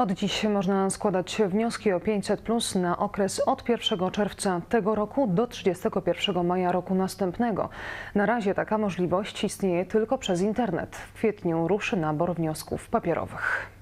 Od dziś można składać wnioski o 500 plus na okres od 1 czerwca tego roku do 31 maja roku następnego. Na razie taka możliwość istnieje tylko przez internet. W kwietniu ruszy nabór wniosków papierowych.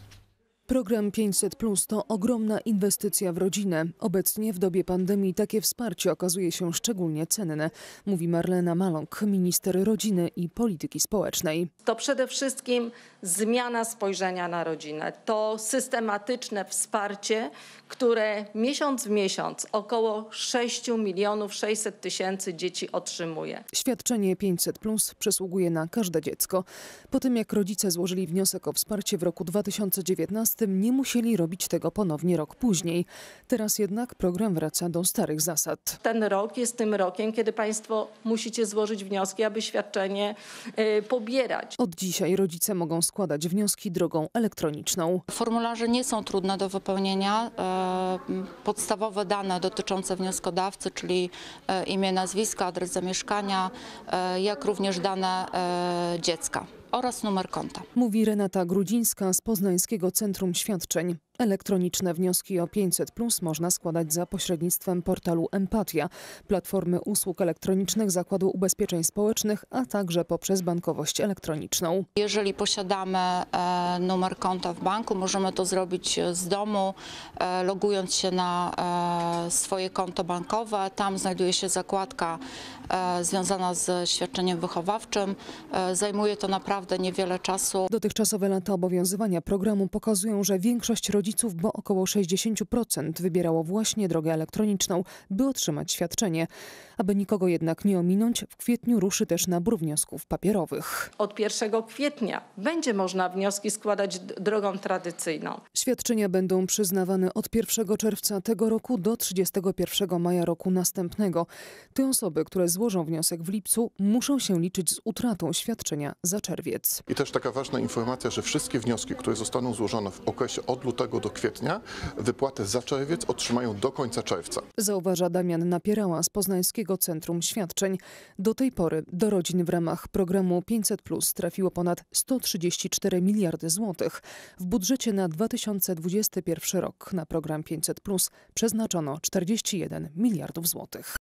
Program 500 Plus to ogromna inwestycja w rodzinę. Obecnie w dobie pandemii takie wsparcie okazuje się szczególnie cenne, mówi Marlena Maląg, minister rodziny i polityki społecznej. To przede wszystkim zmiana spojrzenia na rodzinę. To systematyczne wsparcie, które miesiąc w miesiąc około 6 milionów 600 tysięcy dzieci otrzymuje. Świadczenie 500 Plus przysługuje na każde dziecko. Po tym jak rodzice złożyli wniosek o wsparcie w roku 2019, nie musieli robić tego ponownie rok później. Teraz jednak program wraca do starych zasad. Ten rok jest tym rokiem, kiedy Państwo musicie złożyć wnioski, aby świadczenie y, pobierać. Od dzisiaj rodzice mogą składać wnioski drogą elektroniczną. Formularze nie są trudne do wypełnienia. E, Podstawowe dane dotyczące wnioskodawcy, czyli e, imię, nazwisko, adres zamieszkania, e, jak również dane e, dziecka oraz numer konta. Mówi Renata Grudzińska z Poznańskiego Centrum Świadczeń. Elektroniczne wnioski o 500 plus można składać za pośrednictwem portalu Empatia, platformy usług elektronicznych Zakładu Ubezpieczeń Społecznych, a także poprzez bankowość elektroniczną. Jeżeli posiadamy e, numer konta w banku, możemy to zrobić z domu, e, logując się na e, swoje konto bankowe. Tam znajduje się zakładka e, związana z świadczeniem wychowawczym. E, Zajmuje to naprawdę niewiele czasu. Dotychczasowe lata obowiązywania programu pokazują, że większość rodziców, bo około 60% wybierało właśnie drogę elektroniczną, by otrzymać świadczenie. Aby nikogo jednak nie ominąć, w kwietniu ruszy też nabór wniosków papierowych. Od 1 kwietnia będzie można wnioski składać drogą tradycyjną. Świadczenia będą przyznawane od 1 czerwca tego roku do 31 maja roku następnego. Te osoby, które złożą wniosek w lipcu, muszą się liczyć z utratą świadczenia za czerwiec. I też taka ważna informacja, że wszystkie wnioski, które zostaną złożone w okresie od lutego do kwietnia, wypłatę za czerwiec otrzymają do końca czerwca. Zauważa Damian Napierała z Poznańskiego Centrum Świadczeń. Do tej pory do rodzin w ramach programu 500 Plus trafiło ponad 134 miliardy złotych. W budżecie na 2021 rok na program 500 Plus przeznaczono 41 miliardów złotych.